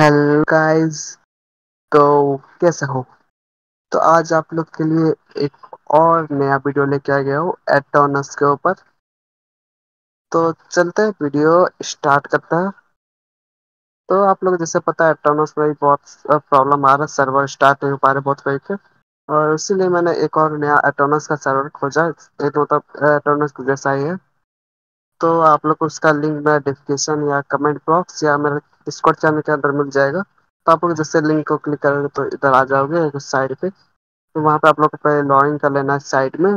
Hello guys तो कैसे हो? तो आज आप लोग के लिए एक और नया वीडियो लेके आ गया हूँ एटोनस के ऊपर। तो चलते हैं वीडियो स्टार्ट करते हैं। तो आप लोग जैसे पता है एटोनस में बहुत प्रॉब्लम आ रहा है सर्वर स्टार्ट नहीं हो पा रहे बहुत वीक है। और इसीलिए मैंने एक और नया एटोनस का सर्वर खोजा तो मतलब एटोनस जैसा ही है। तो आप लोग को उसका लिंक मैं डिस्क्रिप्शन या कमेंट बॉक्स या मेरे डिस्कॉर्ड चैनल के अंदर मिल जाएगा। तो आप लोग जैसे लिंक को क्लिक करोगे तो इधर आ जाओगे साइड पे। तो वहाँ पे आप लोग को पहले लॉगिन कर लेना है साइड में।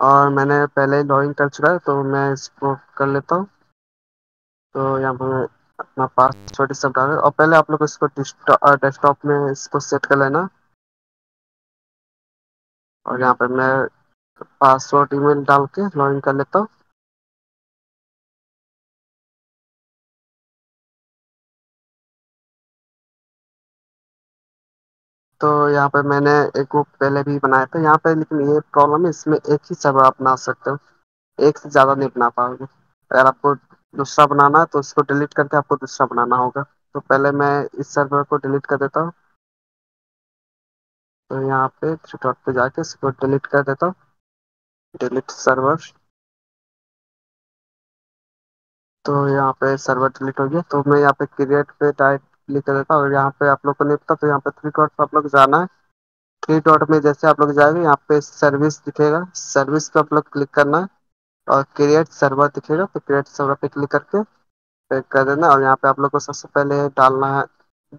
और मैंने पहले लॉगिन कर चुका है तो मैं इसको कर लेता हूँ। तो यहाँ पर अपना पासवर्ड सब डाल और पहले आप लोग इसको डेस्कटॉप में इसको सेट कर लेना। और यहाँ पर मैं पासवर्ड ईमेल डाल के लॉगिन कर लेता हूँ। तो यहाँ पे मैंने एक वो पहले भी बनाया था, यहाँ पे लेकिन ये प्रॉब्लम है, इसमें एक ही सर्वर आप बना सकते हो। एक से ज़्यादा नहीं बना पाओगे। अगर आपको दूसरा बनाना है तो उसको डिलीट करके आपको दूसरा बनाना होगा। तो पहले मैं इस सर्वर को डिलीट कर देता हूँ। तो यहाँ पे थ्री डॉट पे जाके इसको डिलीट कर देता हूँ। डिलीट सर्वर तो यहाँ पे सर्वर डिलीट हो गया। तो मैं यहाँ पे क्रिएट पे टाइप क्लिक कर देता और यहाँ पे आप लोग को नहीं पता तो यहाँ पे थ्री डॉट पे आप लोग जाना है। थ्री डॉट में जैसे आप लोग जाएँगे, यहाँ पे सर्विस दिखेगा। सर्विस पे आप लोग क्लिक करना है। और क्रिएट सर्वर दिखेगा तो क्रिएट सर्वर पे क्लिक करके पे कर देना। और यहाँ पे आप लोग को सबसे पहले डालना है,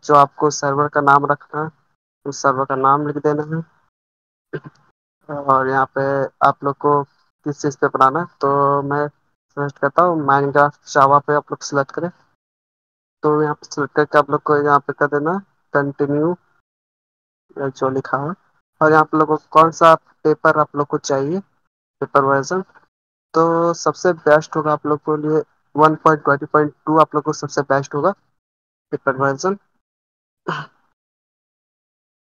जो आपको सर्वर का नाम रखना है, उस सर्वर का नाम लिख देना है। और यहाँ पे आप लोग को किस चीज़ पे बनाना है? तो मैं सजेस्ट करता हूँ माइनक्राफ्ट जावा पे आप लोग सेलेक्ट करें। तो यहाँ पे सेलेक्ट करके आप लोग को यहाँ पे कर देना कंटिन्यू जो लिखा है और यहाँ पे लोग को कौन सा पेपर आप लोग को चाहिए पेपर वर्जन तो सबसे बेस्ट होगा आप लोग को लिए one point twenty point two आप लोग को सबसे बेस्ट होगा पेपर वर्जन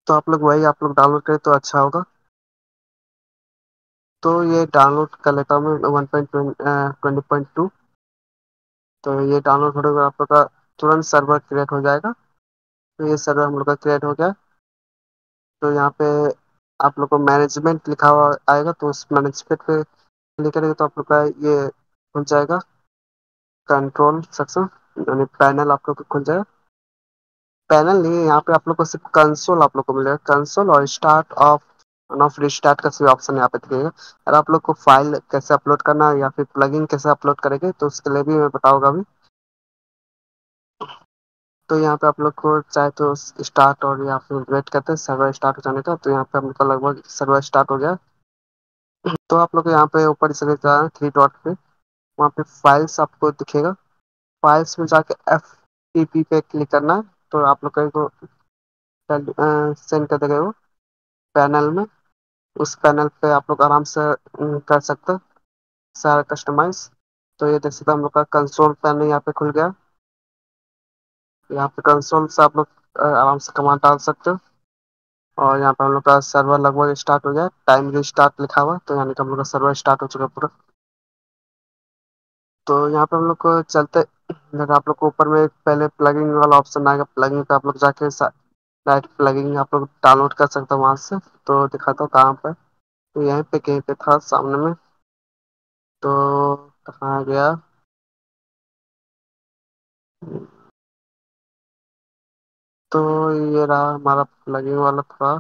तो आप लोग वही आप लोग डाउनलोड करें तो अच्छा होगा। तो ये डाउनलोड कर लेता हूँ मैं one point twenty point two तो ये डाउनलोड होने के आप लोग का तुरंत सर्वर क्रिएट हो जाएगा। तो ये सर्वर हम लोग का क्रिएट हो गया। तो यहाँ पे आप लोग को मैनेजमेंट लिखा हुआ आएगा तो उस मैनेजमेंट पे क्लिक करेंगे तो आप लोग का ये खुल जाएगा। कंट्रोल सेक्शन यानी पैनल आप लोग को खुल जाएगा। पैनल नहीं, यहाँ पे आप लोग को सिर्फ़ कंसोल आप लोग को मिलेगा। कंसोल और स्टार्ट ऑफ़ ऑफ़ रिस्टार्ट का सभी ऑप्शन यहाँ पे दिखेगा अगर आप लोग को फ़ाइल कैसे अपलोड करना है या फिर प्लगइन कैसे अपलोड करेंगे तो उसके लिए भी मैं बताऊँगा अभी। तो यहाँ पे आप लोग को चाहे तो स्टार्ट और या फिर वेट करते हैं सर्वर स्टार्ट हो जाने का तो यहाँ पे हम लोग का लगभग सर्वर स्टार्ट हो गया। तो आप लोग यहाँ पे ऊपर चले थ्री डॉट पे, वहाँ पे फाइल्स आपको दिखेगा। फाइल्स में जाके एफ़ टी पी पे क्लिक करना है तो आप लोग को सेंड कर देगा वो पैनल में। उस पैनल पे आप लोग आराम से कर सकते सारा कस्टमाइज तो ये देख सकते हम लोग का कंसोल पैनल यहाँ पे खुल गया। यहाँ पे कंसोल से आप लोग आराम से कमांड डाल सकते हो। और यहाँ पे हम लोग का सर्वर लगभग स्टार्ट हो गया। टाइम भी स्टार्ट लिखा हुआ तो यानी कि हम लोग का सर्वर स्टार्ट हो चुका पूरा। तो यहाँ पे हम लोग को चलते अगर आप लोग को ऊपर में पहले प्लगिंग वाला ऑप्शन आएगा प्लगिंग पे आप लोग जाके डायरेक्ट प्लगिंग आप लोग डाउनलोड कर सकते हो वहाँ से। तो दिखाता हूँ कहाँ पर। तो यहीं पे कहीं पे था सामने में। तो कहाँ गया? तो ये रहा हमारा प्लगिंग वाला था।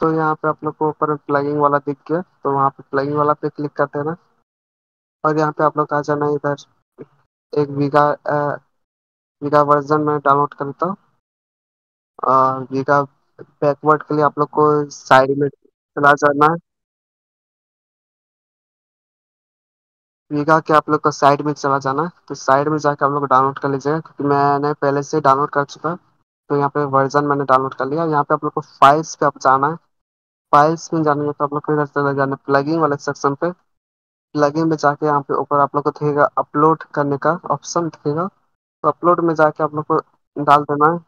तो यहाँ पे आप लोग को ऊपर प्लगिंग वाला दिख गया। तो वहाँ पे प्लगिंग वाला पे क्लिक करते हैं ना। और यहाँ पे आप लोग आ जाना इधर। एक वीगा वीगा वर्जन में डाउनलोड करता हूँ। और वीगा बैकवर्ड के लिए आप लोग को साइड में चला जाना है। वीगा के आप लोग को साइड में चला जाना है। तो साइड में जाके आप लोग डाउनलोड कर लीजिएगा, क्योंकि मैंने पहले से डाउनलोड कर चुका तो यहाँ पे वर्जन मैंने डाउनलोड कर लिया। यहाँ पे आप लोग को फाइल्स पे आप जाना है। फाइल्स में जाने तो आप लोग को इधर चले जाना प्लगिंग वाले सेक्शन पे। प्लगिंग में जाके यहाँ पे ऊपर आप लोग को दिखेगा अपलोड करने का ऑप्शन दिखेगा। तो अपलोड में जाके आप लोग को डाल देना है।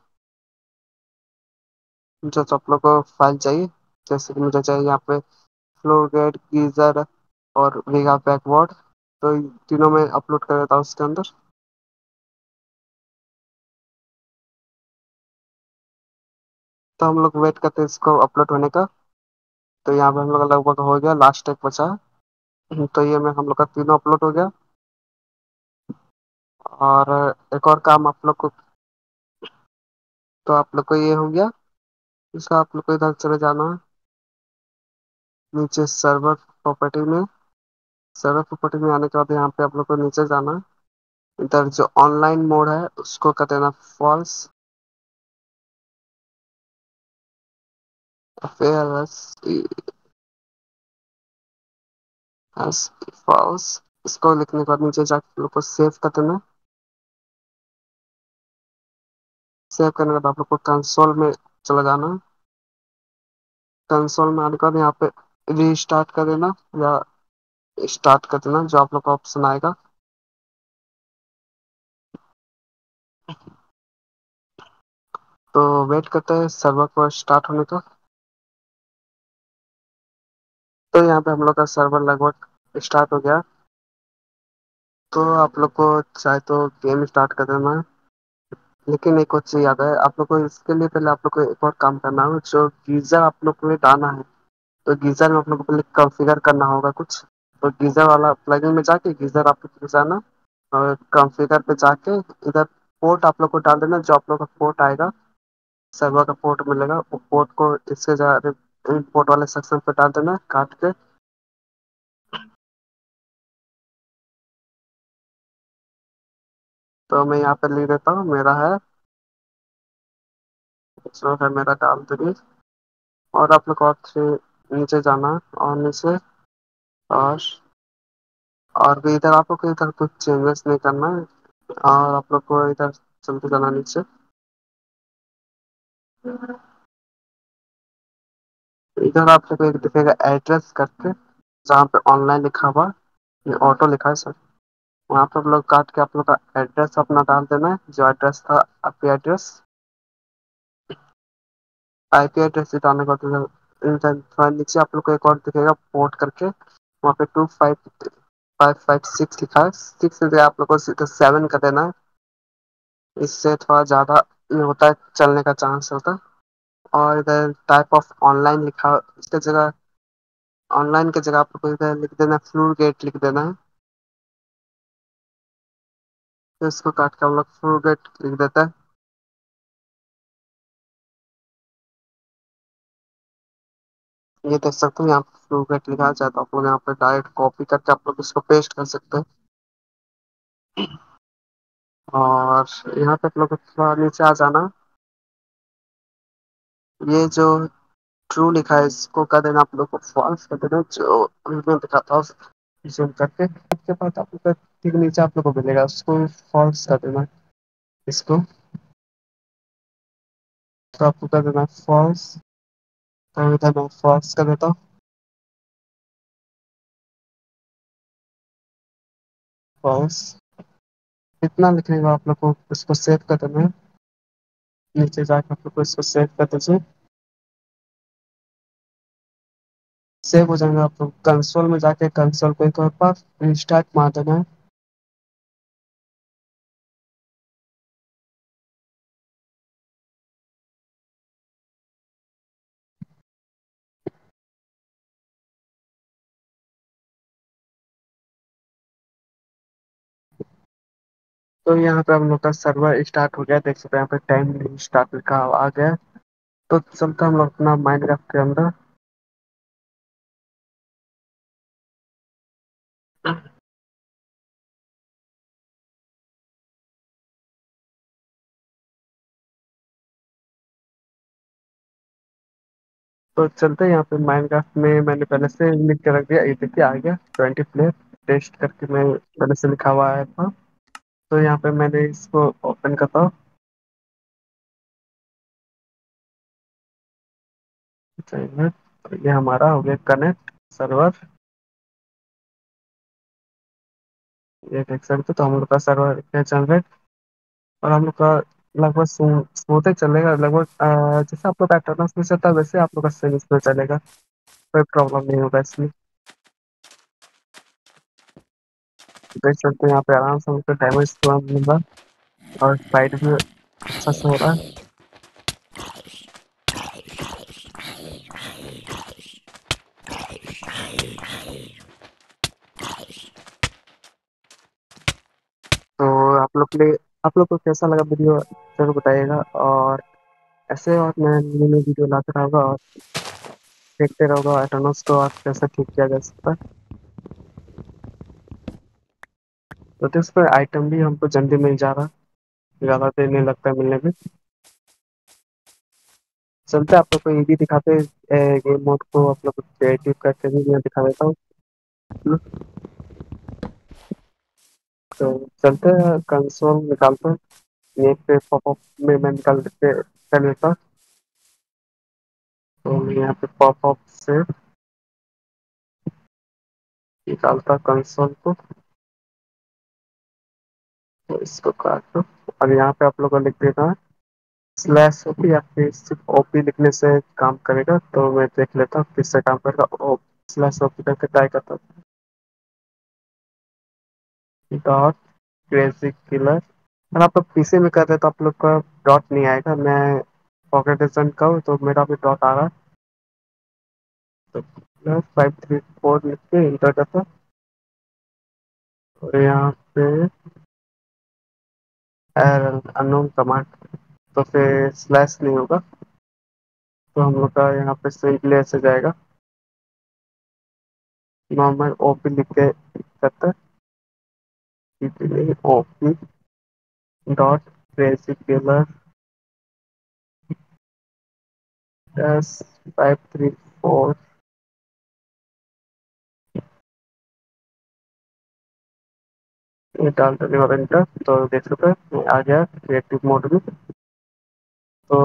जो आप लोग को फ़ाइल चाहिए। जैसे कि मुझे चाहिए यहाँ पे फ्लोर गेट गीजर और वीगा बैकवर्ड तो तीनों में अपलोड कर देता हूँ उसके अंदर। तो हम लोग वेट करते हैं इसको अपलोड होने का। तो यहाँ पे हम लोग लगभग हो गया लास्ट एक बचा। तो ये में हम लोग का तीनों अपलोड हो गया। और एक और काम आप लोग को तो आप लोग को ये हो गया। इसका आप लोग को इधर चले जाना है। नीचे सर्वर प्रॉपर्टी में। सर्वर प्रॉपर्टी में आने के बाद यहाँ पे आप लोग को नीचे जाना है। इधर जो ऑनलाइन मोड है, उसको कर देना फॉल्स फॉल्स इसको लिखने के बाद नीचे जाके लोग को सेव कर देना। सेव करने के बाद आप लोग को कंसोल में चला जाना कंसोल में आने के बाद यहाँ पे रीस्टार्ट कर देना या स्टार्ट कर देना, जो आप लोग का ऑप्शन आएगा। तो वेट करते हैं सर्वर को स्टार्ट होने का। तो यहाँ पे हम लोग का सर्वर लगभग स्टार्ट हो गया। तो आप लोग को चाहे तो गेम स्टार्ट कर देना है। लेकिन एक और चीज़ याद है, आप लोग को इसके लिए पहले आप लोग को एक और काम करना है, जो गीजर आप लोग को डालना है। तो गीजर में आप लोग को पहले कॉन्फ़िगर करना होगा कुछ। तो गीजर वाला प्लगइन में जाके गीजर आप लोग जाना और कॉन्फ़िगर पे जाके इधर पोर्ट आप लोग को डाल देना, जो आप लोग का पोर्ट आएगा सर्वर का पोर्ट मिलेगा, वो पोर्ट को इसके पोर्ट वाले सेक्शन पे डाल देना, काट के तो मैं यहाँ पे लिख देता हूँ, मेरा है। है मेरा डाल दूँगी और आप लोग और से नीचे जाना, और नीचे, और और भी इधर आप लोग को इधर कुछ चेंजेस नहीं करना है। और आप लोग को इधर चलते जाना नीचे। इधर आप लोग को एक दिखेगा एड्रेस करके, जहाँ पे ऑनलाइन लिखा हुआ ये ऑटो लिखा है सर वहाँ पर लोग काट के आप लोग का एड्रेस अपना डाल देना जो एड्रेस था, आपकी एड्रेस आईपी एड्रेस डालने का थोड़ा नीचे आप लोग को एक और दिखेगा पोर्ट करके। वहाँ पे two five five five six लिखा है। सिक्स आप लोग को सेवन कर देना है। इससे थोड़ा ज़्यादा होता है, चलने का चांस होता है। और इधर टाइप ऑफ़ ऑनलाइन लिखा, इसके जगह ऑनलाइन की जगह आप लोग को इधर लिख देना फ्लूर गेट लिख देना है। तो इसको काट के हम लोग फ्लूर गेट लिख देता है। ये देख सकते हो यहाँ पे फ्लू गेट लिखा जाए तो आप लोग यहाँ पे डायरेक्ट कॉपी करके आप लोग इसको पेस्ट कर सकते हैं। और यहाँ पे आप लोग थोड़ा नीचे आ जाना। ये जो ट्रू लिखा है, इसको कर देना आप लोग को फॉल्स कर देना, जो मैं दिखाता हूँ जूम करके, उसके बाद आप लोग ठीक नीचे आप लोग को मिलेगा, उसको फॉल्स कर देना, इसको। तो आपको कर देना फॉल्स तो इधर मैं फॉल्स कर देता हूँ। फॉल्स इतना लिखने के आप लोग को इसको सेव कर देना नीचे जाकर आप लोग को इसको सेव कर दीजिए। सेव हो जाएगा आप लोग कंसोल में जाके कंसोल को एक और बार रिस्टार्ट मार देना है। तो यहाँ पे हम लोग का सर्वर स्टार्ट हो गया। देख सकते हैं यहाँ पे टाइम स्टार्ट लिखा आ गया। तो चलते हम लोग अपना माइनक्राफ्ट के अंदर। तो चलते हैं यहाँ पे माइनक्राफ्ट में। मैंने पहले से लिख के रख दिया। ये देखिए आ गया। ट्वेंटी प्लेयर टेस्ट करके मैं पहले से लिखा हुआ आया था। तो यहाँ पे मैंने इसको ओपन करता हूँ तो ये हमारा हो गया कनेक्ट सर्वर ये देख सकते तो हम लोग का सर्वर जनरेट और हम लोग का लगभग स्मूथ ही चलेगा, लगभग जैसे आप लोग का एटर्नस में चलता है, वैसे आप लोग का सर्विस में चलेगा। कोई प्रॉब्लम नहीं होगा इसमें। देख सकते हैं यहाँ पे आराम से हमको डैमेज हुआ मिल रहा है और फाइट भी अच्छा से हो रहा है। तो आप लोग के लिए आप लोग को कैसा लगा वीडियो, ज़रूर बताइएगा। और ऐसे और मैं नई नई वीडियो लाते रहूँगा और देखते रहोगा एटर्नल्स को और कैसे ठीक किया जा सकता है। तो इस पर आइटम भी हमको जल्दी मिल जा रहा है। ज़्यादा देर नहीं लगता मिलने में। चलते आप लोग को ये भी दिखाते गेम मोड को आप लोग क्रिएटिव करके भी मैं दिखा देता हूँ। तो चलते हैं कंसोल निकालते हैं। नेट पे पॉपअप में मैं निकाल के कर लेता तो यहाँ पे पॉपअप से निकालता कंसोल को। तो इसको काट दो और यहाँ पे आप लोग को लिख देना है। स्लैश ओपी या फिर सिर्फ़ ओपी लिखने से काम करेगा तो मैं देख लेता हूँ किससे काम करेगा। स्लैश ओपी करके ट्राई करता हूँ। डॉट क्रेजी किलर अगर आप लोग पीसी में कर रहे तो आप लोग का डॉट नहीं आएगा। मैं पॉकेट एडिशन का तो मेरा भी डॉट आ रहा है। तो प्लस फाइव थ्री फोर लिख के इंटर करता और यहाँ पे अननोन कमांड तो फिर स्लैश नहीं होगा। तो हम लोग का यहाँ पे सिंपली ऐसे जाएगा। नॉर्मल ओपी लिख के करता OP dot crazy killer five three four डाल देने और एंटर तो देख सकते हैं आ गया क्रिएटिव मोड में तो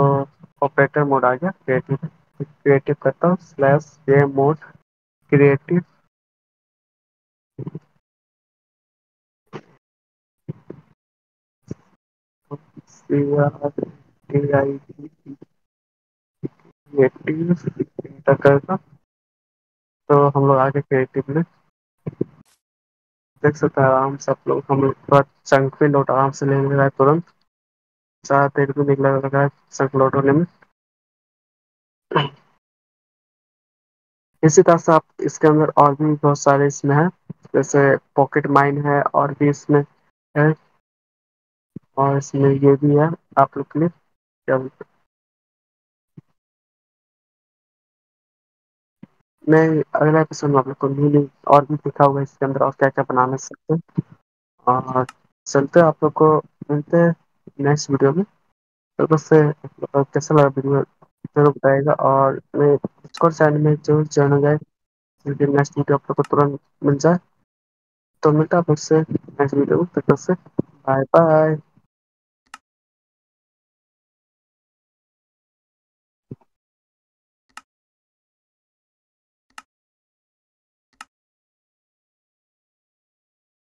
ऑपरेटर मोड आ गया क्रिएटिव क्रिएटिव करता हूँ स्लैश गेम मोड क्रिएटिव करता तो हम लोग आगे क्रिएटिव में देख सकते हैं आराम से आप लोग हम लोग थोड़ा पे लोड आराम से ले रहा है तुरंत ज़्यादा देर भी नहीं लग है चंक लोड होने में इसी तरह से आप इसके अंदर और भी बहुत सारे इसमें है जैसे पॉकेट माइन है और भी इसमें है और इसमें ये भी है, आप लोग के लिए क्या बोलते मैं अगला एपिसोड में आप लोग को न्यू और भी दिखा होगा इसके अंदर और क्या क्या बनाना सकते हैं। और चलते आप लोग को, मिलते हैं नेक्स्ट वीडियो में। तो बस कैसा लगा वीडियो ज़रूर बताएगा और मैं डिस्कॉर्ड चैनल में ज़रूर ज्वाइन हो जाए। क्योंकि नेक्स्ट वीडियो आप लोग को तुरंत मिल जाए। तो मिलता है आपसे नेक्स्ट वीडियो में। तब तक से बाय बाय